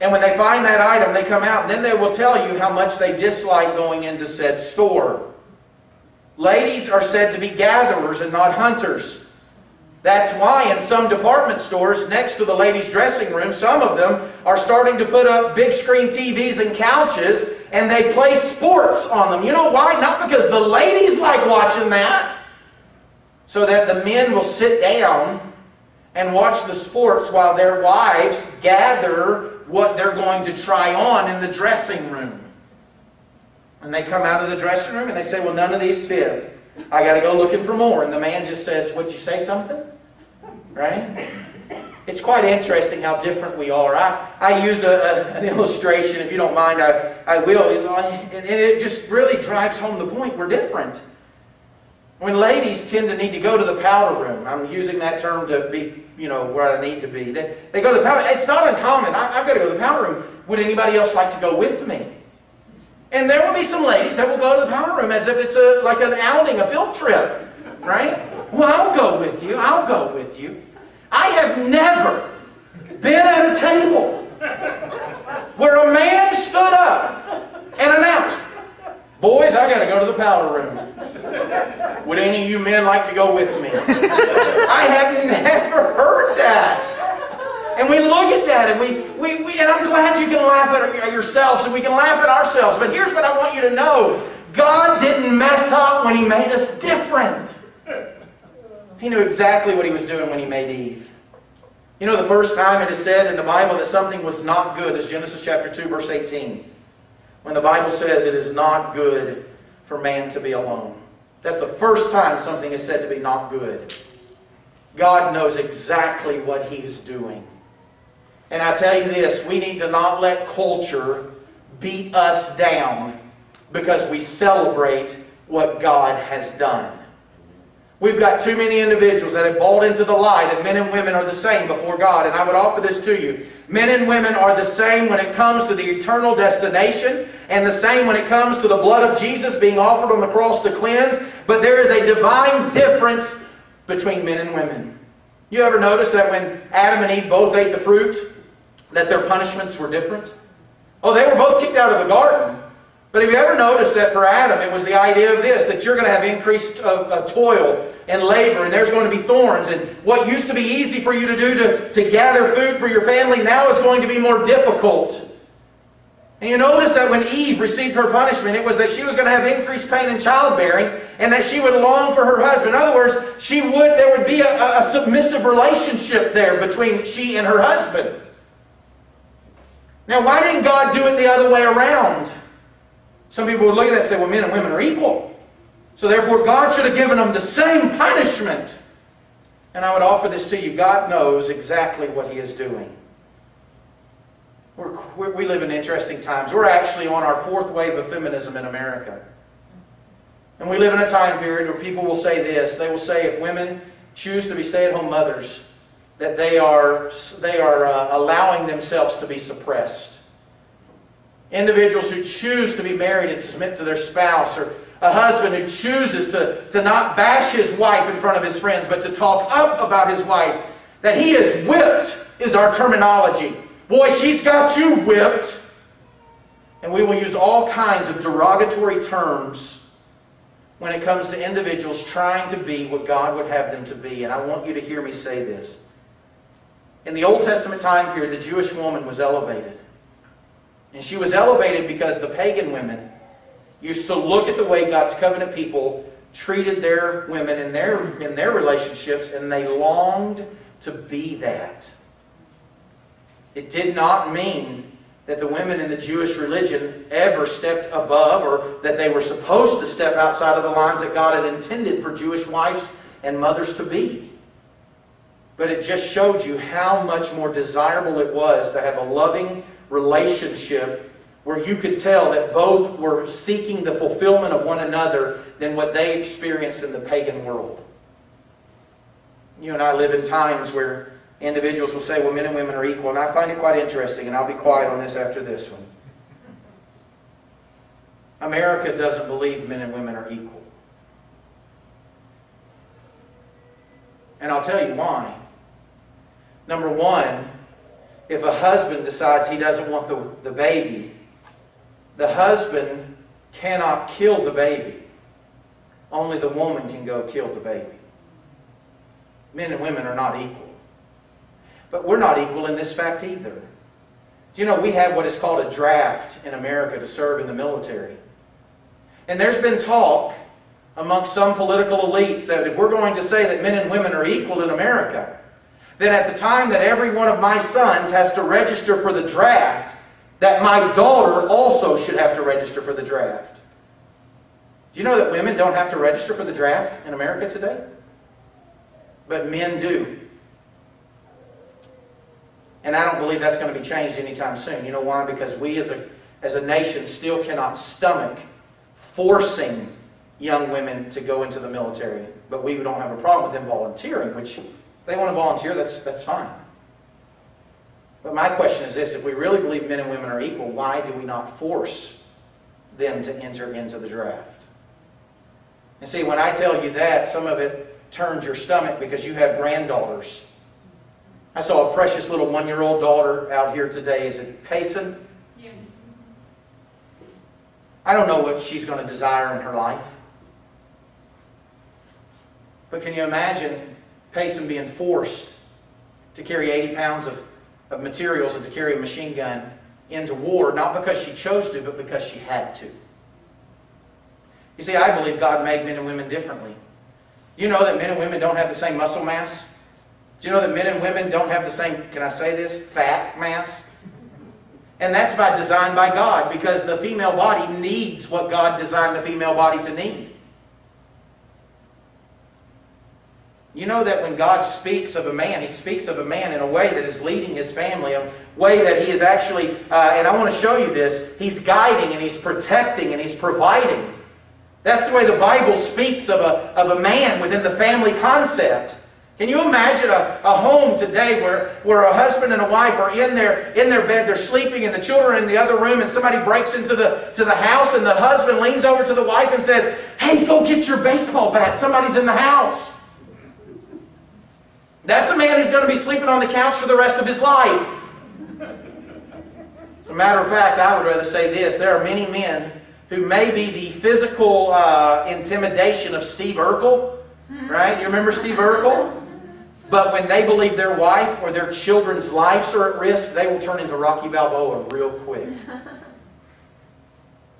And when they find that item, they come out and then they will tell you how much they dislike going into said store. Ladies are said to be gatherers and not hunters. That's why in some department stores next to the ladies' dressing room, some of them are starting to put up big screen TVs and couches and they play sports on them. You know why? Not because the ladies like watching that, so that the men will sit down and watch the sports while their wives gather what they're going to try on in the dressing room. And they come out of the dressing room and they say, Well, none of these fit. I got to go looking for more. And the man just says, Would you say something? Right? It's quite interesting how different we are. I, I use a, a, an illustration, if you don't mind, I, I will. And it just really drives home the point. We're different. When ladies tend to need to go to the powder room, I'm using that term to be, you know, where I need to be. They, they go to the powder It's not uncommon. I, I've got to go to the powder room. Would anybody else like to go with me? And there will be some ladies that will go to the powder room as if it's a, like an outing, a field trip, right? Well, I'll go with you. I'll go with you. I have never been at a table where a man stood up and announced, Boys, I got to go to the powder room. Would any of you men like to go with me? I have never heard that. And we look at that and we, we, we, and I'm glad you can laugh at yourselves and we can laugh at ourselves. But here's what I want you to know. God didn't mess up when He made us different. He knew exactly what he was doing when he made Eve. You know, the first time it is said in the Bible that something was not good is Genesis chapter 2, verse 18. When the Bible says it is not good for man to be alone. That's the first time something is said to be not good. God knows exactly what he is doing. And I tell you this, we need to not let culture beat us down because we celebrate what God has done. We've got too many individuals that have bought into the lie that men and women are the same before God. And I would offer this to you. Men and women are the same when it comes to the eternal destination and the same when it comes to the blood of Jesus being offered on the cross to cleanse. But there is a divine difference between men and women. You ever notice that when Adam and Eve both ate the fruit, that their punishments were different? Oh, they were both kicked out of the garden. But have you ever noticed that for Adam, it was the idea of this, that you're going to have increased uh, uh, toil and labor, and there's going to be thorns. And what used to be easy for you to do to, to gather food for your family now is going to be more difficult. And you notice that when Eve received her punishment, it was that she was going to have increased pain in childbearing and that she would long for her husband. In other words, she would, there would be a, a submissive relationship there between she and her husband. Now, why didn't God do it the other way around? Some people would look at that and say, well, men and women are equal. So therefore, God should have given them the same punishment. And I would offer this to you. God knows exactly what He is doing. We're, we live in interesting times. We're actually on our fourth wave of feminism in America. And we live in a time period where people will say this. They will say if women choose to be stay-at-home mothers, that they are, they are uh, allowing themselves to be suppressed. Individuals who choose to be married and submit to their spouse, or a husband who chooses to, to not bash his wife in front of his friends, but to talk up about his wife, that he is whipped is our terminology. Boy, she's got you whipped. And we will use all kinds of derogatory terms when it comes to individuals trying to be what God would have them to be. And I want you to hear me say this. In the Old Testament time period, the Jewish woman was elevated. And she was elevated because the pagan women used to look at the way God's covenant people treated their women in their, in their relationships, and they longed to be that. It did not mean that the women in the Jewish religion ever stepped above or that they were supposed to step outside of the lines that God had intended for Jewish wives and mothers to be. But it just showed you how much more desirable it was to have a loving relationship where you could tell that both were seeking the fulfillment of one another than what they experienced in the pagan world. You and I live in times where individuals will say, well, men and women are equal. And I find it quite interesting, and I'll be quiet on this after this one. America doesn't believe men and women are equal. And I'll tell you why. Number one, if a husband decides he doesn't want the, the baby, the husband cannot kill the baby. Only the woman can go kill the baby. Men and women are not equal. But we're not equal in this fact either. Do you know we have what is called a draft in America to serve in the military? And there's been talk amongst some political elites that if we're going to say that men and women are equal in America, then at the time that every one of my sons has to register for the draft, that my daughter also should have to register for the draft. Do you know that women don't have to register for the draft in America today? But men do. And I don't believe that's going to be changed anytime soon. You know why? Because we as a, as a nation still cannot stomach forcing young women to go into the military. But we don't have a problem with them volunteering, which if they want to volunteer, that's, that's fine. But my question is this, if we really believe men and women are equal, why do we not force them to enter into the draft? And see, when I tell you that, some of it turns your stomach because you have granddaughters I saw a precious little one-year-old daughter out here today. Is it Payson? Yes. I don't know what she's going to desire in her life. But can you imagine Payson being forced to carry 80 pounds of, of materials and to carry a machine gun into war, not because she chose to, but because she had to? You see, I believe God made men and women differently. You know that men and women don't have the same muscle mass? Do you know that men and women don't have the same, can I say this, fat mass? And that's by design by God because the female body needs what God designed the female body to need. You know that when God speaks of a man, He speaks of a man in a way that is leading his family, a way that He is actually, uh, and I want to show you this, He's guiding and He's protecting and He's providing. That's the way the Bible speaks of a, of a man within the family concept. Can you imagine a, a home today where, where a husband and a wife are in their, in their bed, they're sleeping, and the children in the other room, and somebody breaks into the, to the house, and the husband leans over to the wife and says, Hey, go get your baseball bat. Somebody's in the house. That's a man who's going to be sleeping on the couch for the rest of his life. As a matter of fact, I would rather say this there are many men who may be the physical uh, intimidation of Steve Urkel. Right? You remember Steve Urkel? But when they believe their wife or their children's lives are at risk, they will turn into Rocky Balboa real quick.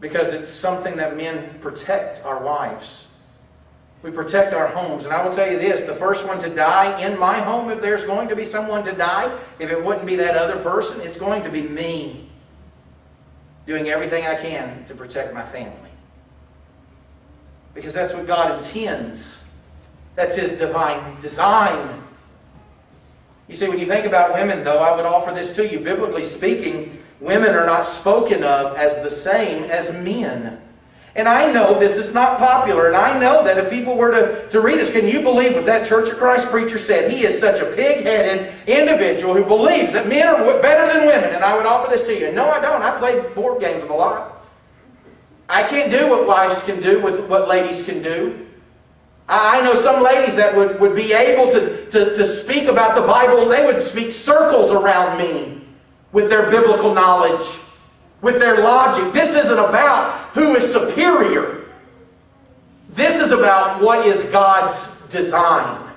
Because it's something that men protect our wives. We protect our homes. And I will tell you this the first one to die in my home, if there's going to be someone to die, if it wouldn't be that other person, it's going to be me. Doing everything I can to protect my family. Because that's what God intends. That's His divine design. You see, when you think about women, though, I would offer this to you. Biblically speaking, women are not spoken of as the same as men. And I know this is not popular, and I know that if people were to, to read this, can you believe what that Church of Christ preacher said? He is such a pig-headed individual who believes that men are better than women, and I would offer this to you. No, I don't. I play board games with a lot. I can't do what wives can do, with what ladies can do. I know some ladies that would, would be able to, to, to speak about the Bible. They would speak circles around me with their biblical knowledge with their logic. This isn't about who is superior. This is about what is God's design.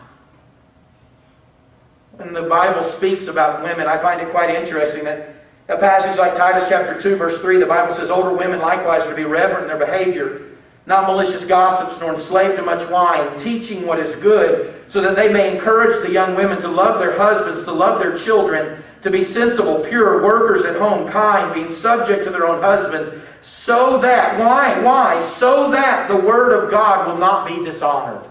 When the Bible speaks about women, I find it quite interesting that a passage like Titus chapter 2, verse 3, the Bible says, Older women likewise are to be reverent in their behavior, not malicious gossips, nor enslaved to much wine, teaching what is good, so that they may encourage the young women to love their husbands, to love their children, to be sensible, pure, workers at home, kind, being subject to their own husbands, so that, why? Why? So that the word of God will not be dishonored.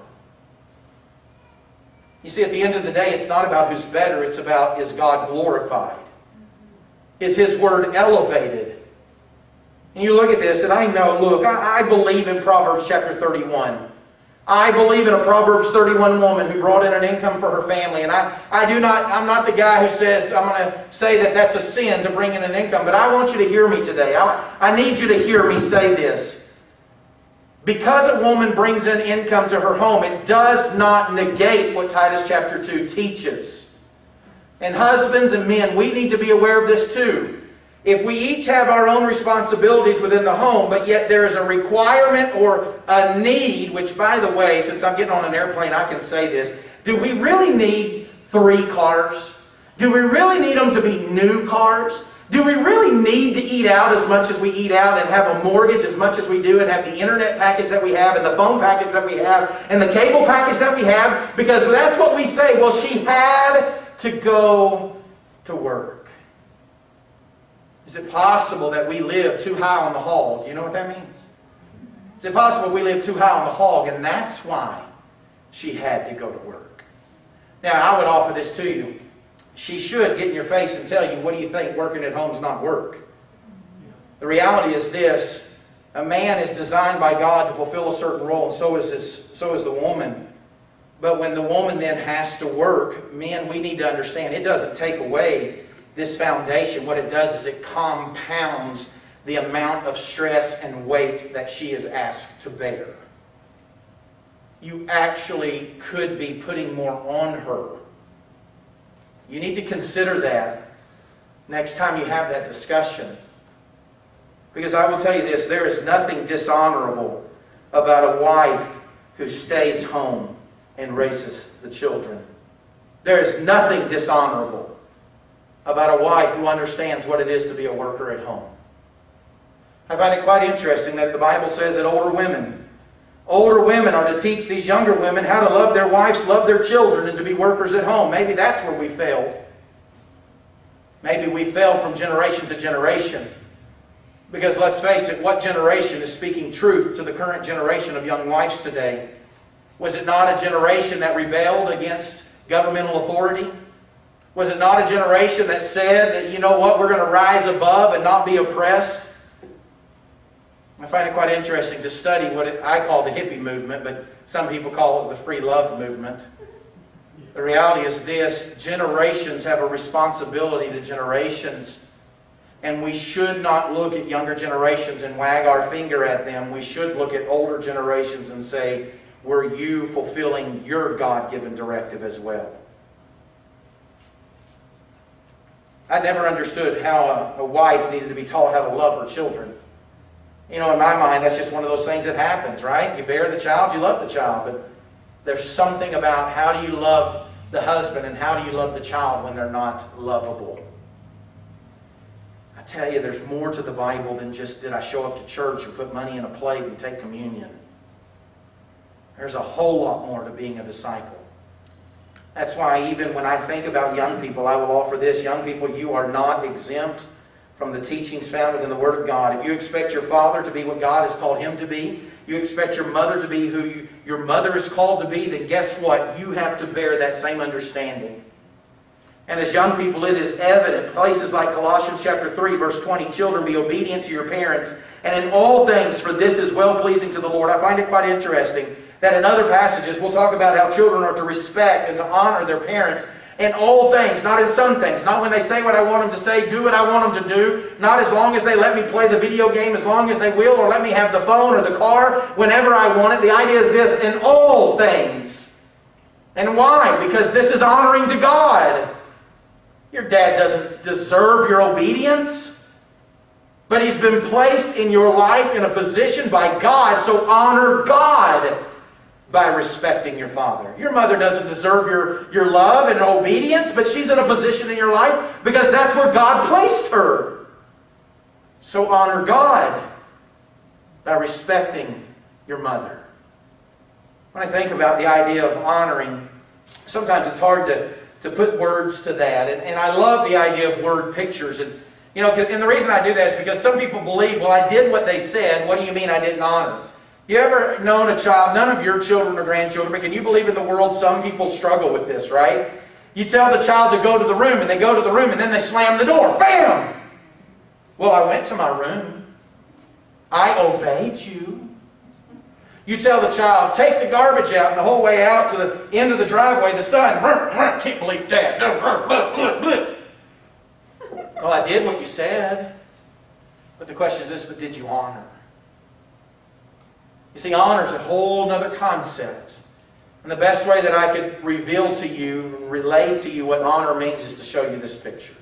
You see, at the end of the day, it's not about who's better, it's about is God glorified? Is His word elevated? And you look at this, and I know, look, I, I believe in Proverbs chapter 31. I believe in a Proverbs 31 woman who brought in an income for her family. And I, I do not, I'm not the guy who says, I'm going to say that that's a sin to bring in an income. But I want you to hear me today. I, I need you to hear me say this. Because a woman brings in income to her home, it does not negate what Titus chapter 2 teaches. And husbands and men, we need to be aware of this too. If we each have our own responsibilities within the home, but yet there is a requirement or a need, which by the way, since I'm getting on an airplane, I can say this. Do we really need three cars? Do we really need them to be new cars? Do we really need to eat out as much as we eat out and have a mortgage as much as we do and have the internet package that we have and the phone package that we have and the cable package that we have? Because that's what we say. Well, she had to go to work. Is it possible that we live too high on the hog? You know what that means? Is it possible we live too high on the hog and that's why she had to go to work? Now, I would offer this to you. She should get in your face and tell you, what do you think working at home is not work? The reality is this. A man is designed by God to fulfill a certain role, and so is, his, so is the woman. But when the woman then has to work, men, we need to understand it doesn't take away this foundation, what it does is it compounds the amount of stress and weight that she is asked to bear. You actually could be putting more on her. You need to consider that next time you have that discussion. Because I will tell you this there is nothing dishonorable about a wife who stays home and raises the children. There is nothing dishonorable about a wife who understands what it is to be a worker at home. I find it quite interesting that the Bible says that older women, older women are to teach these younger women how to love their wives, love their children, and to be workers at home. Maybe that's where we failed. Maybe we failed from generation to generation. Because let's face it, what generation is speaking truth to the current generation of young wives today? Was it not a generation that rebelled against governmental authority? Was it not a generation that said that, you know what, we're going to rise above and not be oppressed? I find it quite interesting to study what I call the hippie movement, but some people call it the free love movement. The reality is this generations have a responsibility to generations. And we should not look at younger generations and wag our finger at them. We should look at older generations and say, were you fulfilling your God given directive as well? I never understood how a, a, wife needed to be taught how to love her children. You know, in my mind, that's just one of those things that happens, right? You bear the child, you love the child. But there's something about how do you love the husband and how do you love the child when they're not lovable. I tell you, there's more to the Bible than just did I show up to church and put money in a plate and take communion. There's a whole lot more to being a disciple. That's why even when I think about young people, I will offer this. Young people, you are not exempt from the teachings found within the Word of God. If you expect your father to be what God has called him to be, you expect your mother to be who you, your mother is called to be, then guess what? You have to bear that same understanding. And as young people, it is evident. Places like Colossians chapter 3, verse 20, children, be obedient to your parents, and in all things, for this is well pleasing to the Lord. I find it quite interesting that in other passages we'll talk about how children are to respect and to honor their parents in all things, not in some things. Not when they say what I want them to say, do what I want them to do. Not as long as they let me play the video game, as long as they will, or let me have the phone or the car whenever I want it. The idea is this in all things. And why? Because this is honoring to God. Your dad doesn't deserve your obedience, but he's been placed in your life in a position by God, so honor God by respecting your father. Your mother doesn't deserve your, your love and obedience, but she's in a position in your life because that's where God placed her. So honor God by respecting your mother. When I think about the idea of honoring, sometimes it's hard to, to put words to that. And, and I love the idea of word pictures. And, you know, and the reason I do that is because some people believe, well, I did what they said. What do you mean I didn't honor? You ever known a child, none of your children or grandchildren, but can you believe in the world some people struggle with this, right? You tell the child to go to the room, and they go to the room, and then they slam the door. Bam! Well, I went to my room. I obeyed you. You tell the child, take the garbage out, and the whole way out to the end of the driveway, the son, can't believe that. Well, I did what you said. But the question is this, but did you honor? You see, honor is a whole other concept. And the best way that I could reveal to you, relay to you what honor means is to show you this picture.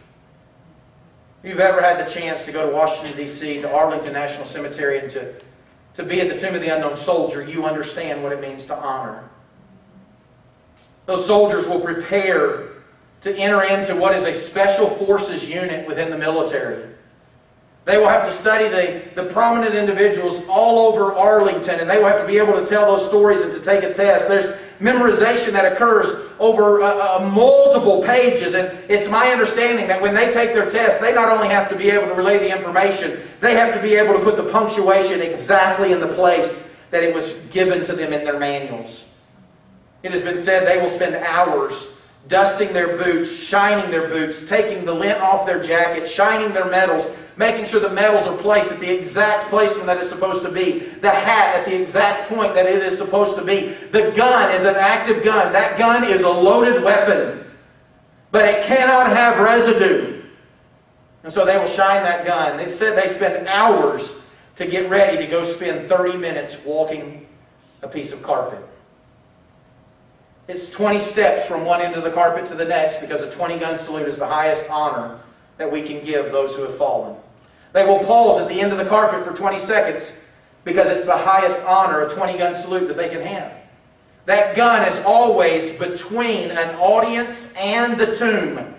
If you've ever had the chance to go to Washington, D.C., to Arlington National Cemetery, and to, to be at the Tomb of the Unknown Soldier, you understand what it means to honor. Those soldiers will prepare to enter into what is a special forces unit within the military. They will have to study the, the prominent individuals all over Arlington, and they will have to be able to tell those stories and to take a test. There's memorization that occurs over uh, uh, multiple pages, and it's my understanding that when they take their test, they not only have to be able to relay the information, they have to be able to put the punctuation exactly in the place that it was given to them in their manuals. It has been said they will spend hours dusting their boots, shining their boots, taking the lint off their jacket, shining their medals, making sure the medals are placed at the exact placement that it's supposed to be, the hat at the exact point that it is supposed to be. The gun is an active gun. That gun is a loaded weapon, but it cannot have residue. And so they will shine that gun. They said they spend hours to get ready to go spend 30 minutes walking a piece of carpet. It's 20 steps from one end of the carpet to the next because a 20 gun salute is the highest honor that we can give those who have fallen. They will pause at the end of the carpet for 20 seconds because it's the highest honor, a 20 gun salute that they can have. That gun is always between an audience and the tomb.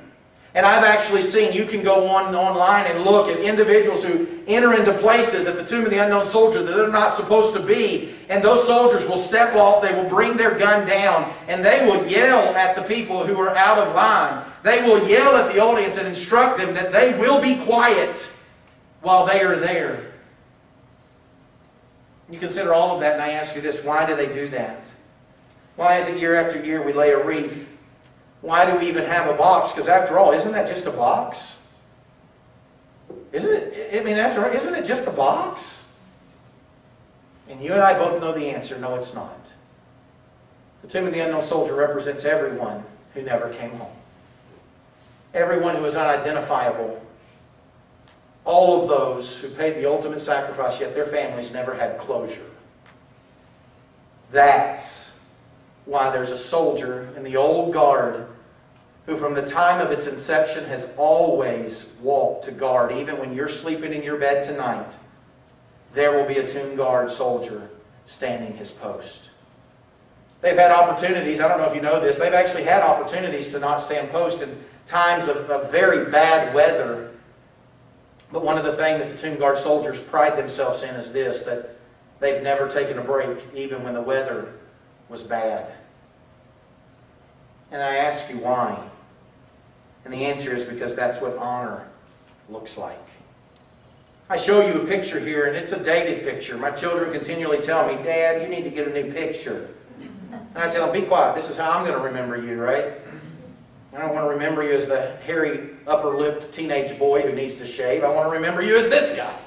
And I've actually seen, you can go on online and look at individuals who enter into places at the tomb of the unknown soldier that they're not supposed to be. And those soldiers will step off, they will bring their gun down, and they will yell at the people who are out of line. They will yell at the audience and instruct them that they will be quiet while they are there. You consider all of that, and I ask you this why do they do that? Why is it year after year we lay a wreath? Why do we even have a box? Because after all, isn't that just a box? Isn't it? I mean, after all, isn't it just a box? And you and I both know the answer no, it's not. The tomb of the unknown soldier represents everyone who never came home. Everyone who is unidentifiable all of those who paid the ultimate sacrifice, yet their families never had closure. That's why there's a soldier in the old guard who, from the time of its inception, has always walked to guard. Even when you're sleeping in your bed tonight, there will be a tomb guard soldier standing his post. They've had opportunities, I don't know if you know this, they've actually had opportunities to not stand post in times of, of very bad weather but one of the things that the Tomb Guard soldiers pride themselves in is this, that they've never taken a break even when the weather was bad. And I ask you why. And the answer is because that's what honor looks like. I show you a picture here, and it's a dated picture. My children continually tell me, Dad, you need to get a new picture. And I tell them, be quiet. This is how I'm going to remember you, right? I don't want to remember you as the hairy, upper lipped teenage boy who needs to shave. I want to remember you as this guy.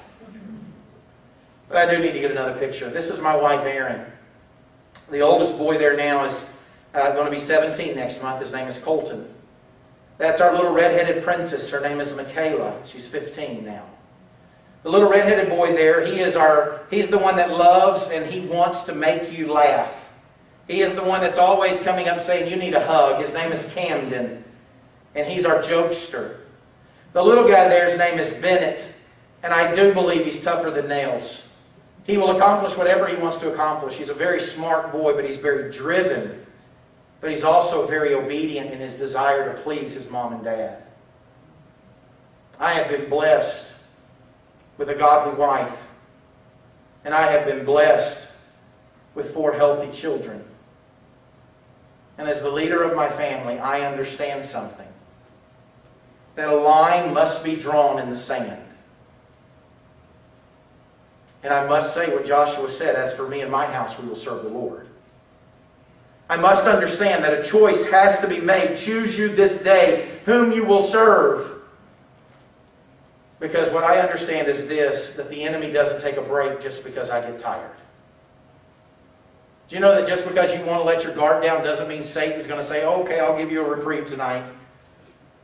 But I do need to get another picture. This is my wife, Erin. The oldest boy there now is uh, going to be 17 next month. His name is Colton. That's our little redheaded princess. Her name is Michaela. She's 15 now. The little redheaded boy there, he is our, he's the one that loves and he wants to make you laugh. He is the one that's always coming up saying, you need a hug. His name is Camden. And he's our jokester. The little guy there's name is Bennett. And I do believe he's tougher than nails. He will accomplish whatever he wants to accomplish. He's a very smart boy, but he's very driven. But he's also very obedient in his desire to please his mom and dad. I have been blessed with a godly wife. And I have been blessed with four healthy children. And as the leader of my family, I understand something. That a line must be drawn in the sand. And I must say what Joshua said, as for me and my house, we will serve the Lord. I must understand that a choice has to be made. Choose you this day whom you will serve. Because what I understand is this that the enemy doesn't take a break just because I get tired. Do you know that just because you want to let your guard down doesn't mean Satan's going to say, oh, okay, I'll give you a reprieve tonight?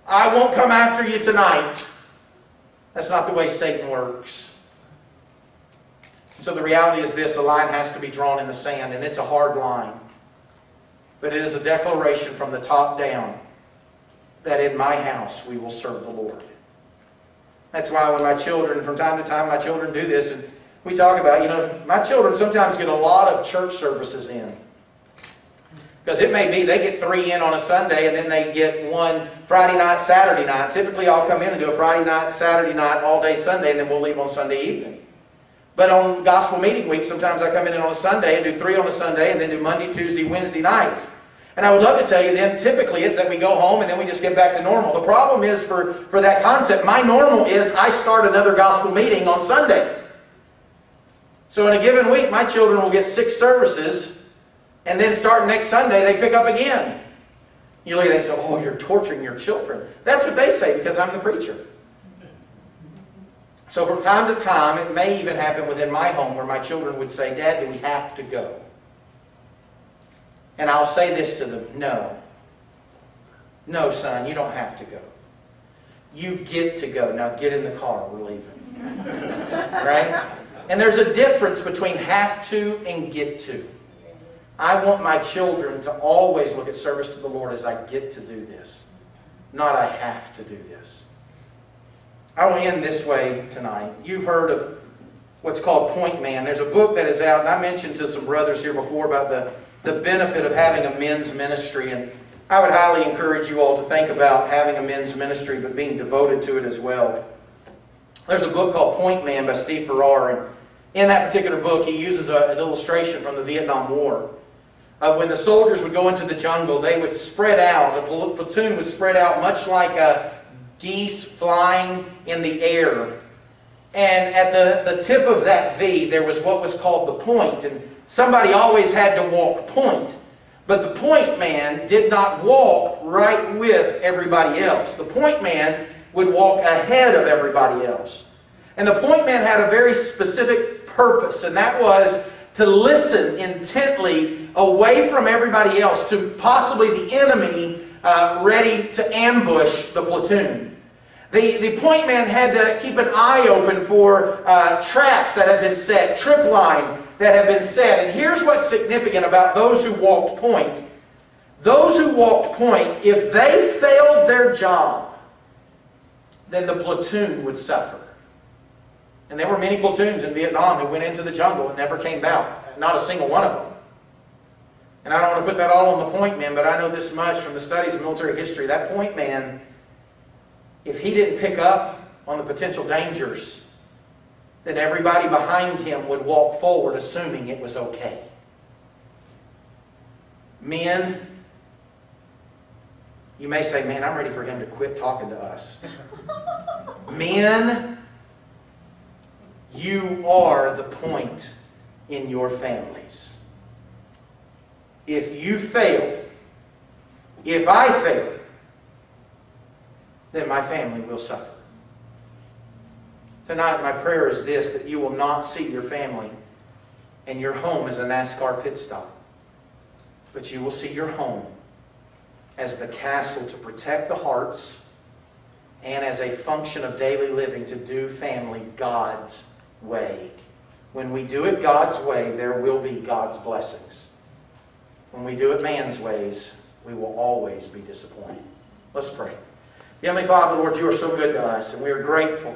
I won't come after you tonight. That's not the way Satan works. So the reality is this a line has to be drawn in the sand, and it's a hard line. But it is a declaration from the top down that in my house we will serve the Lord. That's why when my children, from time to time, my children do this, and we talk about, you know, my children sometimes get a lot of church services in. Because it may be they get three in on a Sunday and then they get one Friday night, Saturday night. Typically, I'll come in and do a Friday night, Saturday night, all day Sunday, and then we'll leave on Sunday evening. But on gospel meeting week, sometimes I come in on a Sunday and do three on a Sunday and then do Monday, Tuesday, Wednesday nights. And I would love to tell you then, typically it's that we go home and then we just get back to normal. The problem is for, for that concept, my normal is I start another gospel meeting on Sunday. So in a given week, my children will get six services, and then starting next Sunday, they pick up again. You look at Usually they say, oh, you're torturing your children. That's what they say because I'm the preacher. So from time to time, it may even happen within my home where my children would say, Dad, do we have to go? And I'll say this to them No. No, son, you don't have to go. You get to go. Now get in the car. We're leaving. right? And there's a difference between have to and get to. I want my children to always look at service to the Lord as I get to do this, not I have to do this. I will end this way tonight. You've heard of what's called Point Man. There's a book that is out, and I mentioned to some brothers here before about the the benefit of having a men's ministry. And I would highly encourage you all to think about having a men's ministry, but being devoted to it as well. There's a book called Point Man by Steve Farrar. And in that particular book, he uses a, an illustration from the Vietnam War. Of when the soldiers would go into the jungle, they would spread out. A platoon would spread out much like a geese flying in the air. And at the, the tip of that V, there was what was called the point. And Somebody always had to walk point. But the point man did not walk right with everybody else. The point man would walk ahead of everybody else. And the point man had a very specific purpose, and that was to listen intently away from everybody else to possibly the enemy uh, ready to ambush the platoon. The, the point man had to keep an eye open for uh, traps that had been set, trip line that have been set. And here's what's significant about those who walked point. Those who walked point, if they failed their job, then the platoon would suffer. And there were many platoons in Vietnam who went into the jungle and never came out. Not a single one of them. And I don't want to put that all on the point man, but I know this much from the studies of military history. That point man, if he didn't pick up on the potential dangers then everybody behind him would walk forward assuming it was okay. Men, you may say, man, I'm ready for him to quit talking to us. Men, you are the point in your families. If you fail, if I fail, then my family will suffer. Tonight, my prayer is this that you will not see your family and your home as a NASCAR pit stop, but you will see your home as the castle to protect the hearts and as a function of daily living to do family God's way. When we do it God's way, there will be God's blessings. When we do it man's ways, we will always be disappointed. Let's pray. Heavenly Father, Lord, you are so good to us, and we are grateful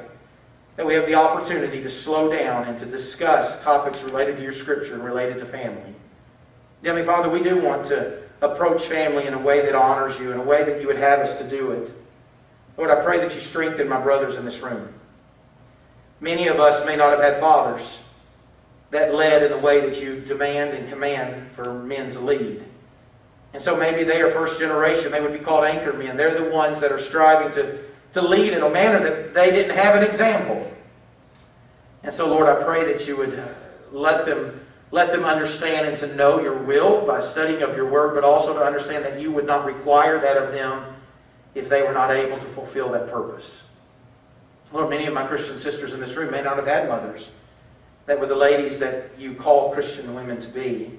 that we have the opportunity to slow down and to discuss topics related to your scripture and related to family. Heavenly Father, we do want to approach family in a way that honors you, in a way that you would have us to do it. Lord, I pray that you strengthen my brothers in this room. Many of us may not have had fathers that led in the way that you demand and command for men to lead. And so maybe they are first generation. They would be called anchor men. They're the ones that are striving to, to lead in a manner that they didn't have an example. And so, Lord, I pray that you would uh, let them, let them understand and to know your will by studying of your word, but also to understand that you would not require that of them if they were not able to fulfill that purpose. Lord, many of my Christian sisters in this room may not have had mothers that were the ladies that you call Christian women to be.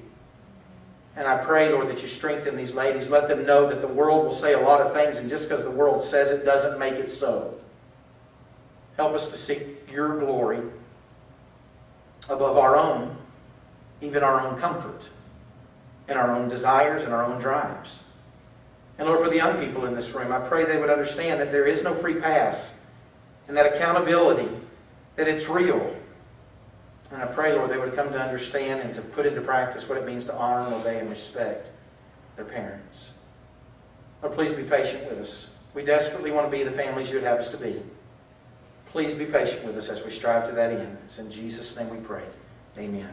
And I pray, Lord, that you strengthen these ladies. Let them know that the world will say a lot of things, and just because the world says it doesn't make it so. Help us to seek your glory above our own, even our own comfort, and our own desires and our own drives. And Lord, for the young people in this room, I pray they would understand that there is no free pass, and that accountability, that it's real. And I pray, Lord, they would come to understand and to put into practice what it means to honor and obey and respect their parents. Lord, please be patient with us. We desperately want to be the families you would have us to be. Please be patient with us as we strive to that end. It's in Jesus' name we pray. Amen.